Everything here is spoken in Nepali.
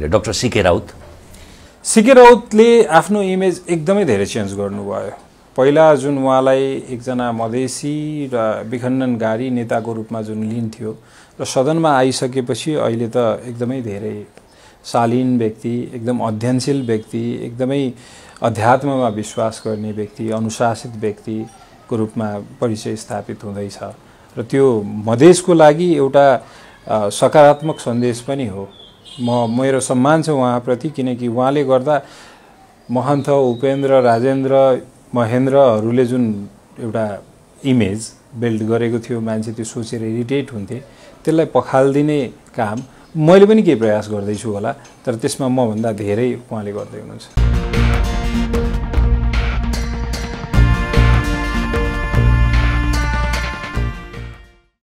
डक्टर सिके राउत सिके राउतले आफ्नो इमेज एकदमै धेरै चेन्ज गर्नुभयो। पहिला जुन उहाँलाई एकजना मधेसी र विखण्डनकारी नेताको रूपमा जुन लिन्थ्यो र सदनमा आइसकेपछि अहिले त एकदमै धेरै शालीन व्यक्ति एकदम अध्ययनशील व्यक्ति एकदमै अध्यात्ममा विश्वास गर्ने व्यक्ति अनुशासित व्यक्तिको रूपमा परिचय स्थापित हुँदैछ। र त्यो मधेसको लागि एउटा सकारात्मक सन्देश पनि हो। म मेरो सम्मान छ उहाँप्रति किनकि उहाँले गर्दा महन्त उपेन्द्र राजेन्द्र महेन्द्रहरूले जुन एउटा इमेज बिल्ड गरेको थियो मान्छे त्यो सोचेर इरिटेट हुन्थे त्यसलाई पखालिदिने काम मैले पनि केही प्रयास गर्दैछु होला तर त्यसमा मभन्दा धेरै उहाँले गर्दै हुनुहुन्छ।